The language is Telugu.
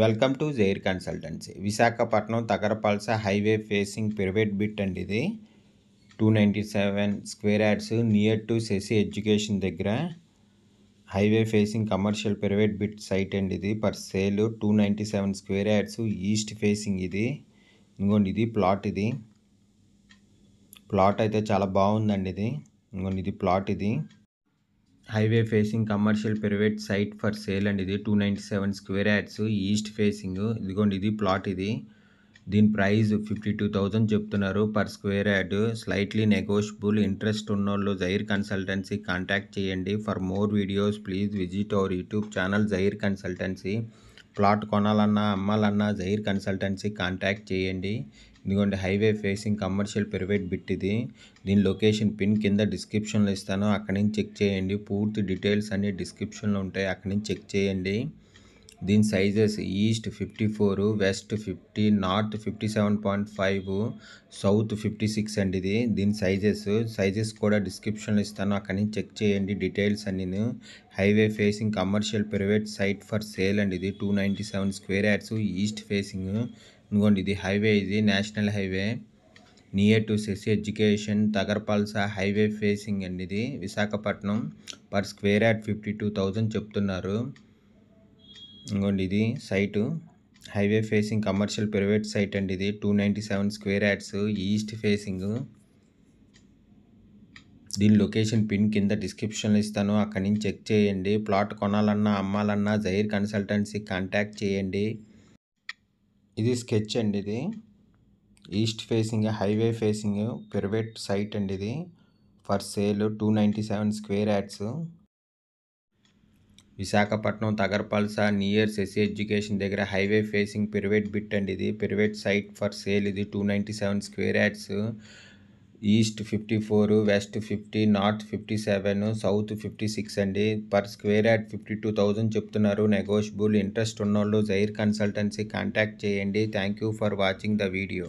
Welcome to Zair consultancy. Visakhapatnam Tagarapuvalasa highway facing private bit అండి ఇది. Two ninety seven square yards near to Sasi education దగ్గర highway facing commercial private bit site అండి ఇది. For sale two ninety seven square yards east facing ఇది. ఇంకోండి ఇది ప్లాట్ ఇది. ప్లాట్ అయితే చాలా బాగుందండి ఇది. ఇంకోండి ఇది ప్లాట్ ఇది. Highway facing commercial private site for sale అండి ఇది two ninety seven square yards east facing. ఇదిగోండి ఇది ప్లాట్ ఇది. దీని ప్రైస్ ఫిఫ్టీ టూ థౌజండ్ చెప్తున్నారు per square yard. Slightly negotiable. Interest ఉన్నోళ్ళు జైర్ కన్సల్టెన్సీ కాంటాక్ట్ చేయండి. For more videos please visit our YouTube channel Zair consultancy. Plot కొనాలన్నా అమ్మాలన్నా జహీర్ కన్సల్టెన్సీ కాంటాక్ట్ చేయండి. ఇదిగోండి highway facing commercial private bit ఇది. దీని లొకేషన్ పిన్ కింద డిస్క్రిప్షన్లో ఇస్తాను. అక్కడి నుంచి చెక్ చేయండి. పూర్తి డీటెయిల్స్ అన్ని డిస్క్రిప్షన్లో ఉంటాయి. అక్కడి నుంచి చెక్ చేయండి. దీని sizes east fifty four west fifty north fifty seven point five south fifty six అండి ఇది. దీని సైజెస్ సైజెస్ కూడా డిస్క్రిప్షన్లో ఇస్తాను. అక్కడి నుంచి చెక్ చేయండి. డీటెయిల్స్ అన్ని highway facing commercial private site for sale అండి ఇది. Two ninety seven square yards east facing. ఇదిగోండి ఇది హైవే ఇది. National highway. Near to Sasi education Tagarapuvalasa highway facing అండి ఇది. Visakhapatnam. Per square yard fifty two thousand చెప్తున్నారు. ఇంకోండి ఇది site. Highway facing commercial private site అండి ఇది. Two ninety seven square yards east facing. దీని లొకేషన్ పిన్ కింద డిస్క్రిప్షన్లో ఇస్తాను. అక్కడి నుంచి చెక్ చేయండి. ప్లాట్ కొనాలన్నా అమ్మాలన్నా జైర్ కన్సల్టెన్సీ కాంటాక్ట్ చేయండి. ఇది స్కెచ్ అండి ఇది. East facing highway facing private site అండి ఇది. For sale two ninety seven square yards. Visakhapatnam Tagarapuvalasa near Sasi education దగ్గర హైవే ఫేసింగ్ పిరివేట్ బిట్ అండి ఇది. పిరివేట్ సైట్ ఫర్ సేల్ ఇది two ninety seven square yards east fifty four west fifty north fifty seven south fifty six అండి. Per square yard fifty two thousand చెప్తున్నారు. నెగోషియబుల్ ఇంట్రెస్ట్ ఉన్నోళ్ళు జైర్ కన్సల్టెన్సీ కాంటాక్ట్ చేయండి. Thank you for watching the video